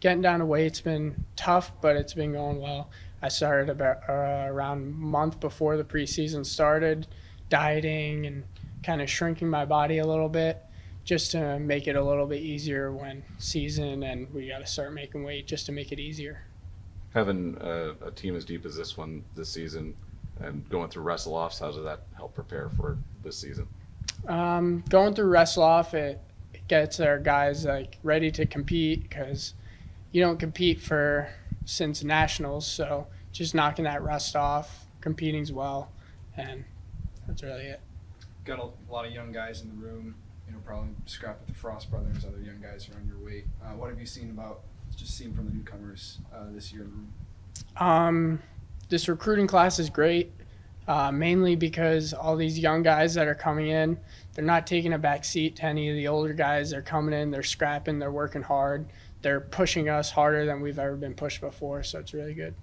getting down to weight's been tough, but it's been going well. I started about uh, around a month before the preseason started, dieting and kind of shrinking my body a little bit, just to make it a little bit easier when season and we got to start making weight just to make it easier. Having a, a team as deep as this one this season and going through wrestle offs, how does that help prepare for this season? Um, going through wrestle off, it, it gets our guys like ready to compete because you don't compete for since nationals, so just knocking that rust off, competing's well, and that's really it. got a lot of young guys in the room. You know, probably scrap with the Frost brothers, other young guys around your weight. Uh, what have you seen about just seeing from the newcomers uh, this year in the room? Um, this recruiting class is great, uh, mainly because all these young guys that are coming in, they're not taking a back seat to any of the older guys. They're coming in, they're scrapping, they're working hard, they're pushing us harder than we've ever been pushed before. So it's really good.